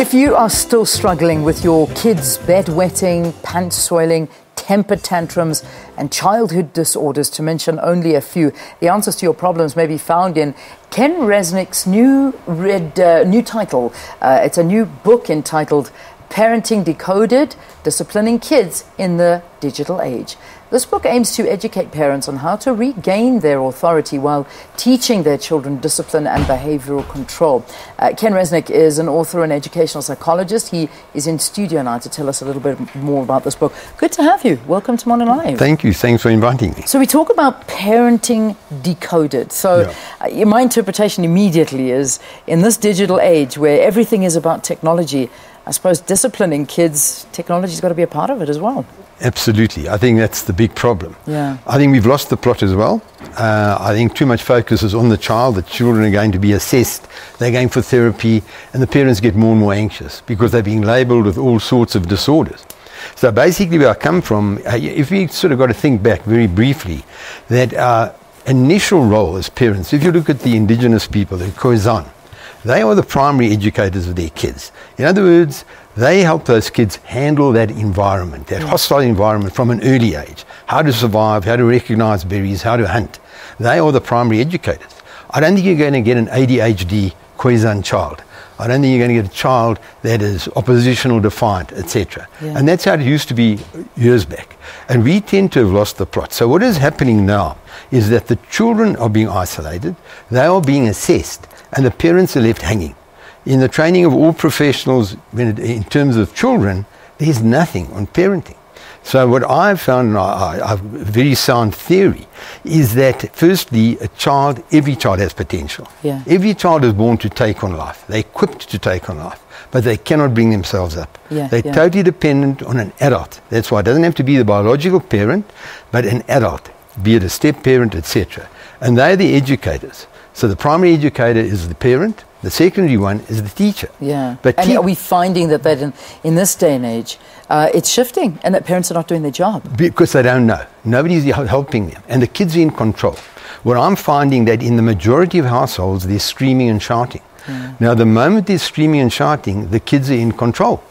If you are still struggling with your kids' bedwetting, pants soiling, temper tantrums, and childhood disorders, to mention only a few, the answers to your problems may be found in Ken Resnick's new read, uh, new title. Uh, it's a new book entitled Parenting Decoded Disciplining Kids in the Digital Age. This book aims to educate parents on how to regain their authority while teaching their children discipline and behavioral control. Uh, Ken Resnick is an author and educational psychologist. He is in studio now to tell us a little bit more about this book. Good to have you. Welcome to Morning Live. Thank you. Thanks for inviting me. So, we talk about parenting decoded. So, yeah. uh, my interpretation immediately is in this digital age where everything is about technology, I suppose disciplining kids, technology's got to be a part of it as well. Absolutely. I think that's the big problem. Yeah. I think we've lost the plot as well. Uh, I think too much focus is on the child. The children are going to be assessed. They're going for therapy, and the parents get more and more anxious because they're being labelled with all sorts of disorders. So basically, where I come from, uh, if we sort of got to think back very briefly, that our initial role as parents, if you look at the indigenous people, the Khoisan, they are the primary educators of their kids. In other words, they help those kids handle that environment, that hostile environment from an early age. How to survive, how to recognize berries, how to hunt. They are the primary educators. I don't think you're going to get an ADHD Khoisan child. I don't think you're going to get a child that is oppositional defiant, etc. Yeah. And that's how it used to be years back. And we tend to have lost the plot. So what is happening now is that the children are being isolated, they are being assessed, and the parents are left hanging. In the training of all professionals, in terms of children, there's nothing on parenting. So what I've found, a very sound theory, is that firstly, a child, every child has potential. Yeah. Every child is born to take on life. They're equipped to take on life, but they cannot bring themselves up. Yeah, They're yeah. totally dependent on an adult. That's why it doesn't have to be the biological parent, but an adult, be it a step parent, etc. And they're the educators. So the primary educator is the parent. The secondary one is the teacher. Yeah. But and are we finding that, that in, in this day and age, uh, it's shifting and that parents are not doing their job? Because they don't know. Nobody's helping them. And the kids are in control. What I'm finding that in the majority of households, they're screaming and shouting. Yeah. Now, the moment they're screaming and shouting, the kids are in control.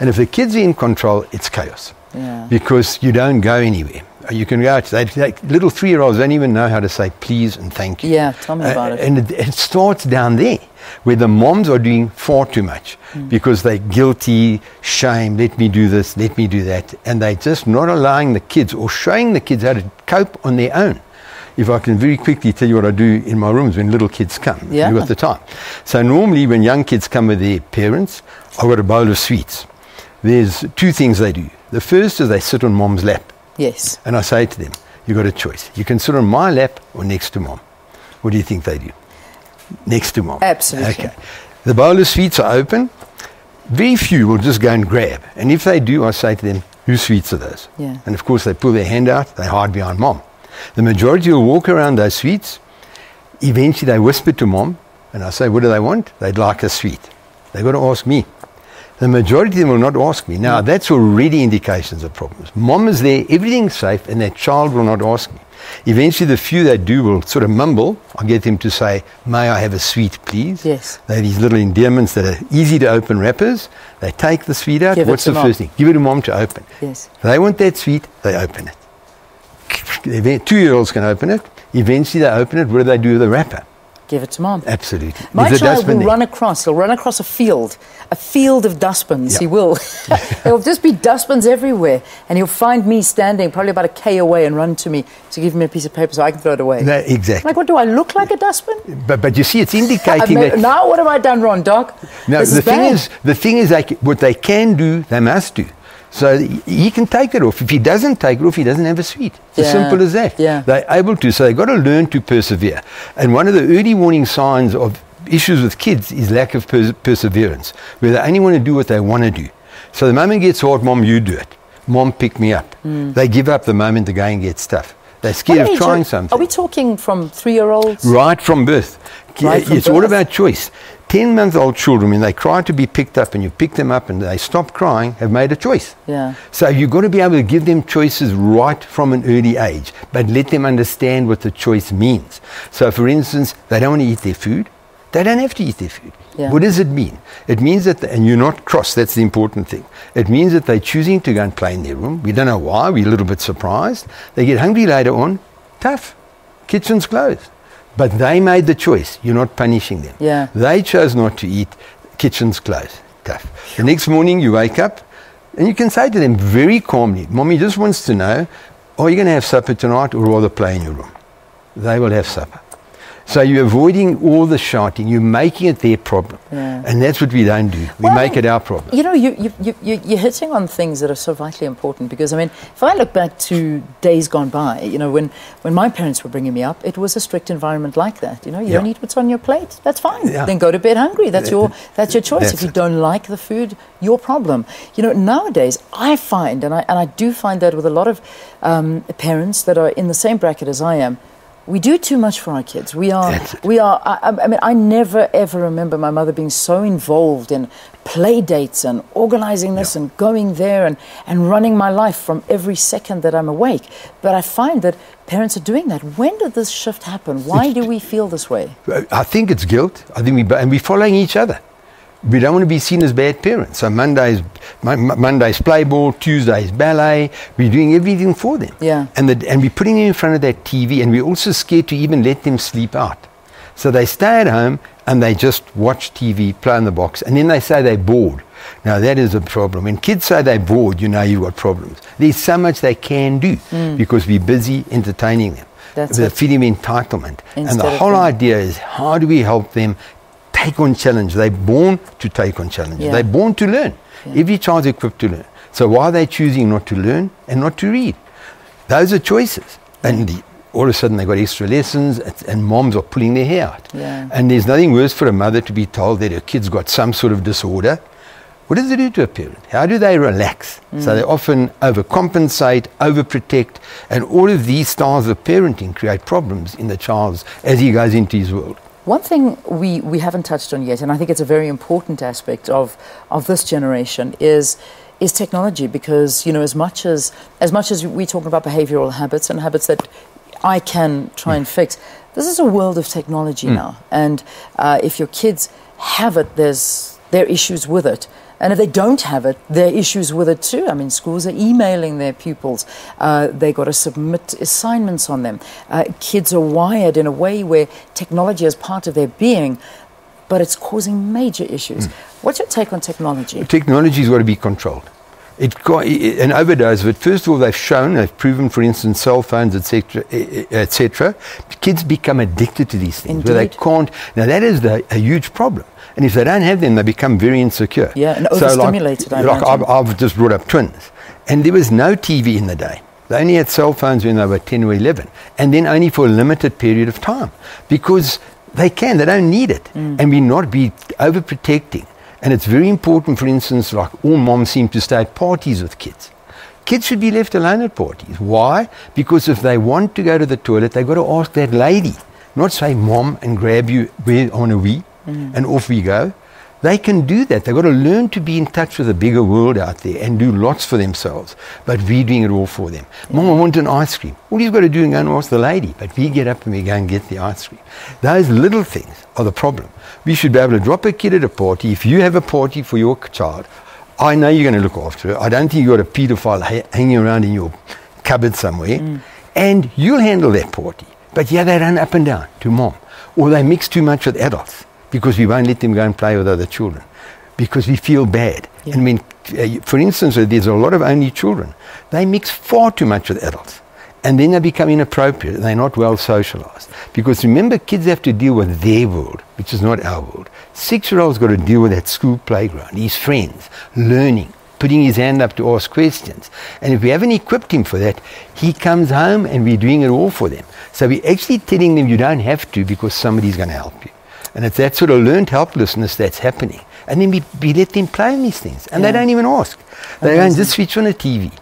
And if the kids are in control, it's chaos. Yeah. Because you don't go anywhere. You can go out. They, they, little three-year-olds don't even know how to say please and thank you. Yeah, tell me about uh, it. And it, it, starts down there, where the moms are doing far too much mm. because they're guilty, shame. Let me do this. Let me do that, and they're just not allowing the kids or showing the kids how to cope on their own. If I can very quickly tell you what I do in my rooms when little kids come, yeah. you've got the time. So normally when young kids come with their parents, I've got a bowl of sweets. There's two things they do. The first is they sit on mom's lap Yes. And I say to them, you've got a choice. You can sit on my lap or next to mom. What do you think they do? Next to mom. Absolutely. Okay. The bowl of sweets are open. Very few will just go and grab. And if they do, I say to them, whose sweets are those? Yeah. And of course, they pull their hand out, they hide behind mom. The majority will walk around those sweets. Eventually, they whisper to mom, and I say, what do they want? They'd like a sweet. They've got to ask me. The majority of them will not ask me. Now, hmm. that's already indications of problems. Mom is there, everything's safe, and that child will not ask me. Eventually, the few that do will sort of mumble. I get them to say, May I have a sweet, please? Yes. They have these little endearments that are easy to open wrappers. They take the sweet out. Give What's the mom. first thing? Give it to mom to open. Yes. They want that sweet, they open it. Two year olds can open it. Eventually, they open it. What do they do with the wrapper? Give it to mom. Absolutely. My child will there. run across. He'll run across a field, a field of dustbins. Yeah. He will. There'll just be dustbins everywhere, and he'll find me standing probably about a k away and run to me to give me a piece of paper so I can throw it away. No, exactly. Like, what do I look like a dustbin? But, but you see, it's indicating made- that. now, what have I done wrong, Doc? No, this the thing bad. is, the thing is, they, what they can do, they must do. So he can take it off. If he doesn't take it off, he doesn't have a sweet. It's Yeah, as simple as that. yeah. They're able to. So they've got to learn to persevere. And one of the early warning signs of issues with kids is lack of pers- perseverance, where they only want to do what they want to do. So the moment it gets hard, mom, you do it. Mom, pick me up. Hmm. They give up the moment the going gets tough. They're scared. Of trying are, something. Are we talking from three-year-olds? Right from birth. Right from it's all about choice. 10 month old children, when they cry to be picked up and you pick them up and they stop crying, have made a choice. Yeah. So you've got to be able to give them choices right from an early age, but let them understand what the choice means. So, for instance, they don't want to eat their food. They don't have to eat their food. Yeah. What does it mean? It means that, and you're not cross, that's the important thing. It means that they're choosing to go and play in their room. We don't know why, we're a little bit surprised. They get hungry later on, tough. Kitchen's closed. But they made the choice. You're not punishing them. Yeah. They chose not to eat, kitchen's closed. Tough. The next morning you wake up and you can say to them very calmly, Mommy just wants to know, are you going to have supper tonight or rather play in your room? They will have supper. So you're avoiding all the shouting. You're making it their problem. Yeah. And that's what we don't do. We Well, make it our problem. You know, you, you, you, you- you're hitting on things that are so vitally important because, I mean, if I look back to days gone by, you know, when, when my parents were bringing me up, it was a strict environment like that. You know, you don't eat what's on your plate. That's fine. Yeah. Then go to bed hungry. That's your, that's your choice. That's if you it. don't like the food, your problem. You know, nowadays, I find, and I, and I do find that with a lot of um, parents that are in the same bracket as I am, we do too much for our kids. We are, we are. I, I- mean, I never ever remember my mother being so involved in play dates and organizing this and going there and, and running my life from every second that I'm awake. But I find that parents are doing that. When did this shift happen? Why do we feel this way? I think it's guilt. I think we, and we're following each other. We don't want to be seen as bad parents. So Monday's, Mon- Mon- Monday's play ball, Tuesday's ballet. We're doing everything for them. Yeah. And, the, and we're putting them in front of that TV and we're also scared to even let them sleep out. So they stay at home and they just watch TV, play in the box, and then they say they're bored. Now that is a problem. When kids say they're bored, you know you've got problems. There's so much they can do because we're busy entertaining them. That's feeding them entitlement. and the whole idea is how do we help them take on challenge? They're born to take on challenges. Yeah. They're born to learn. Every child's equipped to learn. So why are they choosing not to learn and not to read? Those are choices. And the, all of a sudden they've got extra lessons and- and moms are pulling their hair out. Yeah. And there's nothing worse for a mother to be told that her kid's got some sort of disorder. What does it do to a parent? How do they relax? So mm. they often overcompensate, overprotect, and all of these styles of parenting create problems in the child as he goes into his world. One thing we, we haven't touched on yet, and I think it's a very important aspect of, of this generation, is is technology. Because you know, as much as as much as we talk about behavioural habits and habits that I can try and fix, this is a world of technology now. And uh, if your kids have it, there's there are issues with it. And if they don't have it, there are issues with it too. I mean, schools are emailing their pupils. Uh, they got to submit assignments on them. Uh, kids are wired in a way where technology is part of their being, but it's causing major issues. What's your take on technology? Technology's got to be controlled. It got, an overdose of it. First of all, they've shown, they've proven, for instance, cell phones, etc., etc. Kids become addicted to these things where they can't. Now that is the, a huge problem. And if they don't have them, they become very insecure. Yeah, and overstimulated, I Like, like. I've, I've just brought up twins, and there was no TV in the day. They only had cell phones when they were 10 or 11, and then only for a limited period of time because they can, they don't need it. Mm. And we not be overprotecting. And it's very important, for instance, like all moms seem to stay at parties with kids. Kids should be left alone at parties. Why? Because if they want to go to the toilet, they've got to ask that lady, not say mom and grab you where on a wee mm. and off we go. They can do that. They've got to learn to be in touch with the bigger world out there and do lots for themselves. But we're doing it all for them. Mom, I want an ice cream. All you've got to do is go and ask the lady. But we get up and we go and get the ice cream. Those little things are the problem. We should be able to drop a kid at a party. If you have a party for your child, I know you're going to look after her. I don't think you've got a paedophile ha- hanging around in your cupboard somewhere. Mm. And you'll handle that party. But yeah, they run up and down to mom. Or they mix too much with adults because we won't let them go and play with other children because we feel bad. Yeah. And when, uh, for instance, uh, there's a lot of only children. They mix far too much with adults. And then they become inappropriate. They're not well socialized. Because remember, kids have to deal with their world, which is not our world. Six-year-old's got to deal with that school playground, his friends, learning, putting his hand up to ask questions. And if we haven't equipped him for that, he comes home and we're doing it all for them. So we're actually telling them you don't have to because somebody's going to help you. And it's that sort of learned helplessness that's happening. And then we, we let them play in these things. And Yeah. they don't even ask. They go and just switch on the TV.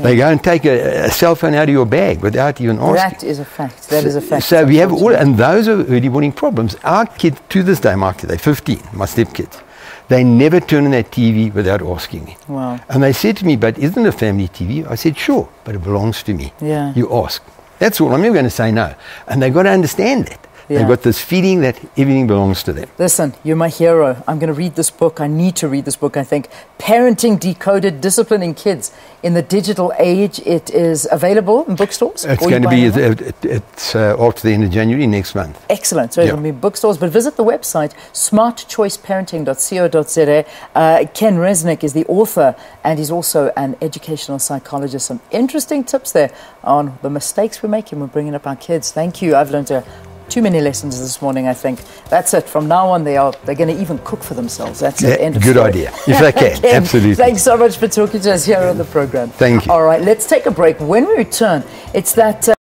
They go and take a, a cell phone out of your bag without even asking. That is a fact. That is a fact. So we have all, and those are early warning problems. Our kid, to this day, my kid, they're 15, my stepkids, they never turn on that TV without asking me. Wow. And they said to me, but isn't it a family TV? I said, sure, but it belongs to me. Yeah. You ask. That's all. I'm never going to say no. And they've got to understand that. Yeah. They've got this feeling that everything belongs to them. Listen, you're my hero. I'm going to read this book. I need to read this book, I think. Parenting Decoded Disciplining Kids in the Digital Age. It is available in bookstores. It's going to be it, it, it's uh, after the end of January next month. Excellent. So Yeah. it'll be bookstores, but visit the website smartchoiceparenting.co.za. Uh, Ken Resnick is the author, and he's also an educational psychologist. Some interesting tips there on the mistakes we're making when bringing up our kids. Thank you. I've learned uh, too many lessons this morning. I think that's it. From now on, they are they're going to even cook for themselves. That's it. Yeah, End of good story. idea. If they can, absolutely. Thanks so much for talking to us here on the program. Thank you. All right, let's take a break. When we return, it's that. Uh,